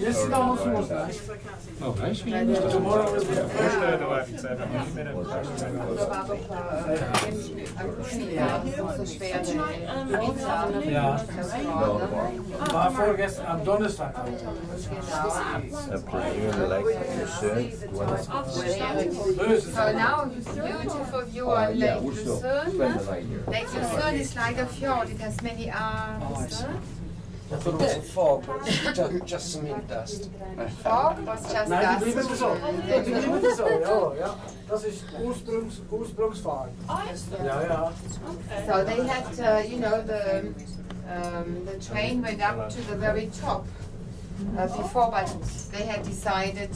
Yes, no, no, no. Oh, nice. Tomorrow will be a First uh, the wife said, I'm nicht mehr Das war doch äh, im Jahr so schwer, die Pizza. Ja. Das war, ne? War vorgestern am Donnerstag. I presume like the shirt, what is Böse. So now, beautiful view Uh, on yeah, Lake we'll still Lucerne. spend the night here. Lake Lucerne is like a fjord, it has many arms. Ne? I thought it was a fog, but it's just, just cement dust. Fog was just Nein, die dust. bleiben so. Die bleiben so, ja, ja. Das ist Ursprungs, Ursprungsfarbe. Ja, ja. So they had, uh, you know, the um, the train went up to the very top uh, before, but they had decided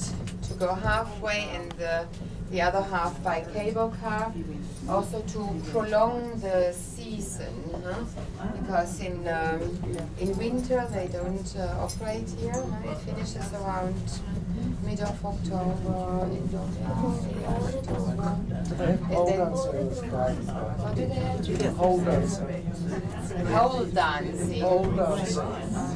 to go halfway and the, the other half by cable car, also to prolong the season, huh? because in um, in winter they don't uh, operate here. huh? It finishes around mid of October, end of October. Hold on, so it's quiet. What do they have? Hold on, dancing. Hold on, so.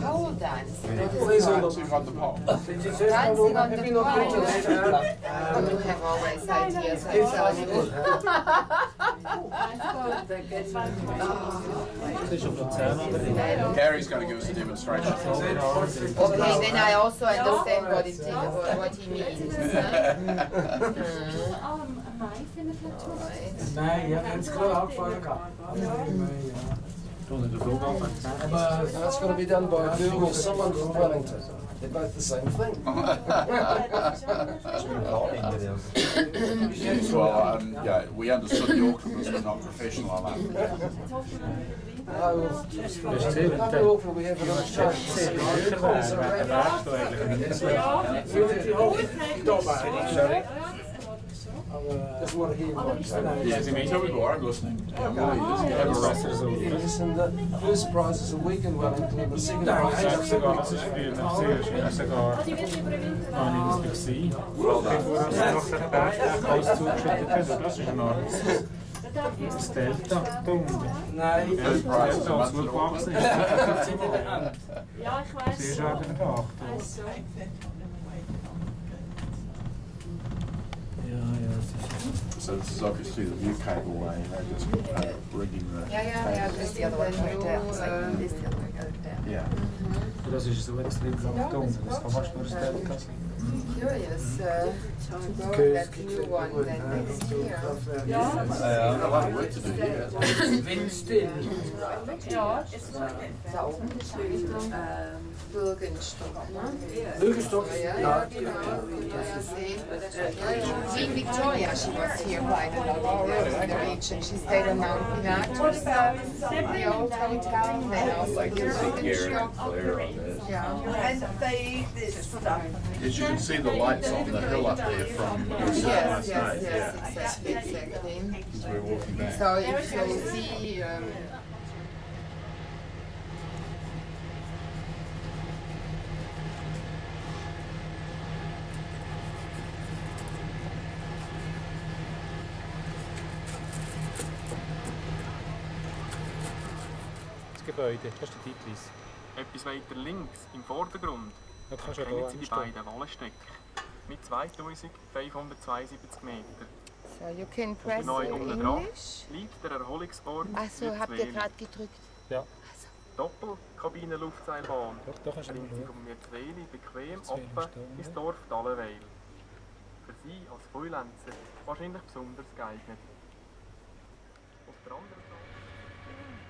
Pole dancing. What is Please that? hold on. on the pole. Dancing on the Have you not been to pole. You have always ideas, ah. I tell you. Gary's going to give us a demonstration. Okay, then I also understand what it what, what he means. huh? Alright. Nee, je hebt het gewoon ook van elkaar. Nee, ja. Maar That's going to be done by a girl or someone from Wellington. They're both the same thing. well, um, yeah, we understood the Aucklanders were not professional on that. I will just How often we have an exchange? Unity Hope, Sorry? Just want to hear what you say. Yeah, ze Tell me more, I'm listening. Listen, the first prize is a week in Wellington the second prize is sogar, das ist früher noch sehr schön, sogar habe ich das gesehen. Bevor es noch den Berg alles zugeschüttet hat, das ist enorm. Das Delta So this is obviously the new cableway, they're just uh, rigging the. Yeah, yeah, yeah, this is the other one right there. It's like this, the other one right there. Yeah. Das ist so extrem lang da unten, das kann fast nur das Delta sein. Curious uh, to go that new one then next year. A lot of work to do here. ja, Da oben steht Bürgenstock, ne? Bürgerstock. Ja, ja, genau. Victoria See. Ja, ja. Queen Victoria, she was here quite a lot in the, in the region. She stayed on Mount Pilatus, the old hotel, then also the Bürgenstock. Yeah. And they eat this stuff. As you can see the lights on the hill up there from Yes, last yes, night, yes, yeah. exactly, exactly. As we're walking back. So if you see, um, Das Gebäude, das ist der Titlis. Etwas weiter links, im Vordergrund, du kennen Sie die beiden Wallenstecker mit 2572 Meter. so you can press Neu unten dran liegt der Erholungsort Achso, habt ihr gerade gedrückt? Ja, Doppelkabinen-Luftseilbahn. da, da kannst du Bringt Sie vom Mirzweli bequem ist unten. ins Dorf Dallenweil. Für Sie als Freelancer wahrscheinlich besonders geeignet. Auf der anderen Seite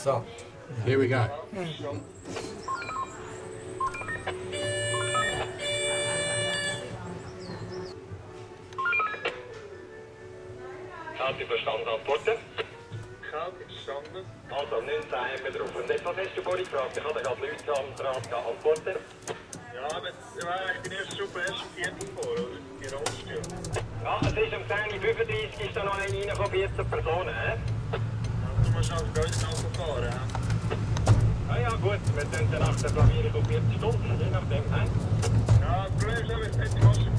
So, here we go. Gaat u verstand antwoorden? Gaat u verstanden? Als er niet zijn betroffen. Dit was eerst de vorige vraag. Leute aan de raad. Ja, aber ich bin erst die erste Gruppe erst um Viertel vor, oder? Die Rollstuhl. Ja, es ist um 10.35 Uhr ist da noch eine reingekommen, 14 Personen, hä? Du musst also bei uns Auto fahren, hä? Ah ja gut, wir tun dann nach der Planierung auf 40 Stunden, je nachdem. He? Ja, Problem ist aber, hätte fast ein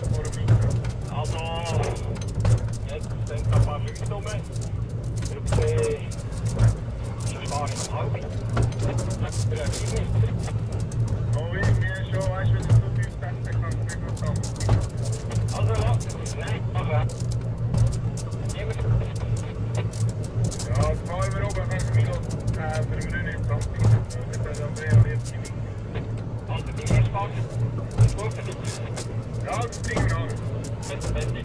auf dem Mikro. Also, jetzt sind da ein paar Leute rum. Ich sehe, schon spare ich noch halb. Ja, ich nicht. Irgendwie schon, weißt du, Lag signal. Vent, vent.